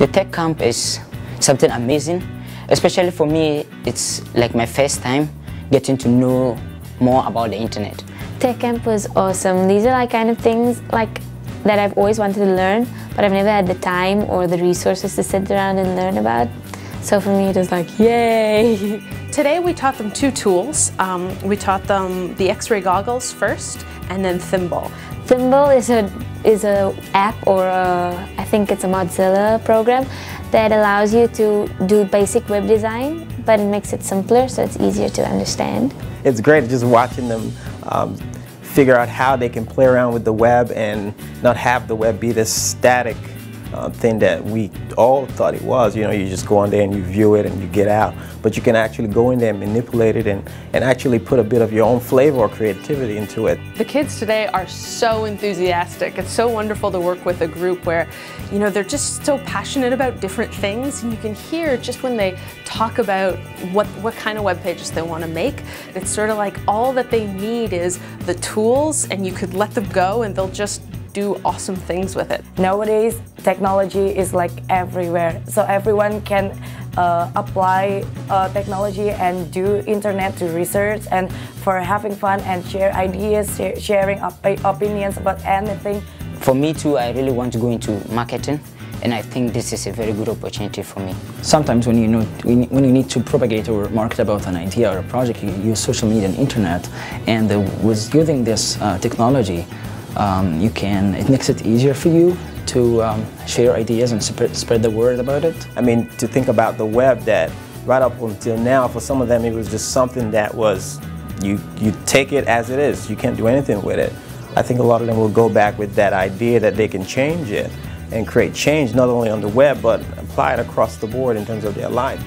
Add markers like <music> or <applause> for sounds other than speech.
The tech camp is something amazing, especially for me, it's like my first time getting to know more about the internet. Tech camp was awesome. These are like kind of things like that I've always wanted to learn, but I've never had the time or the resources to sit around and learn about. So for me, it was like, yay! <laughs> Today we taught them two tools. Um, we taught them the X-ray goggles first, and then Thimble. Thimble is a is a app or a, I think it's a Mozilla program that allows you to do basic web design, but it makes it simpler so it's easier to understand. It's great just watching them um, figure out how they can play around with the web and not have the web be this static uh, thing that we all thought it was. You know, you just go on there and you view it and you get out. But you can actually go in there and manipulate it and, and actually put a bit of your own flavor or creativity into it. The kids today are so enthusiastic. It's so wonderful to work with a group where, you know, they're just so passionate about different things and you can hear just when they talk about what, what kind of web pages they want to make. It's sort of like all that they need is the tools and you could let them go and they'll just do awesome things with it. Nowadays, technology is like everywhere, so everyone can uh, apply uh, technology and do internet to research and for having fun and share ideas, sharing op opinions about anything. For me too, I really want to go into marketing and I think this is a very good opportunity for me. Sometimes when you, know, when you need to propagate or market about an idea or a project, you use social media and internet, and uh, with using this uh, technology, um, you can, it makes it easier for you to um, share ideas and sp spread the word about it. I mean, to think about the web that right up until now, for some of them, it was just something that was, you, you take it as it is. You can't do anything with it. I think a lot of them will go back with that idea that they can change it and create change not only on the web, but apply it across the board in terms of their life.